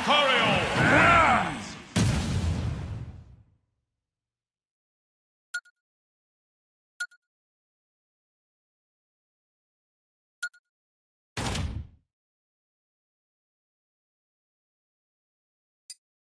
Lucario.